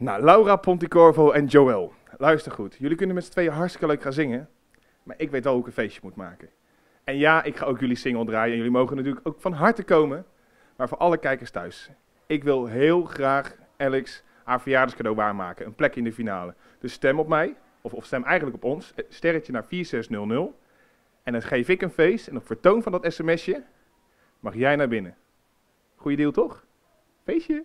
Nou, Laura Ponticorvo en Joel, Luister goed. Jullie kunnen met z'n tweeën hartstikke leuk gaan zingen. Maar ik weet wel hoe ik een feestje moet maken. En ja, ik ga ook jullie single draaien. En jullie mogen natuurlijk ook van harte komen. Maar voor alle kijkers thuis. Ik wil heel graag Alex haar verjaardagscadeau waarmaken. Een plek in de finale. Dus stem op mij. Of, of stem eigenlijk op ons. Eh, sterretje naar 4600. En dan geef ik een feest. En op vertoon van dat sms'je mag jij naar binnen. Goeie deal toch? Feestje?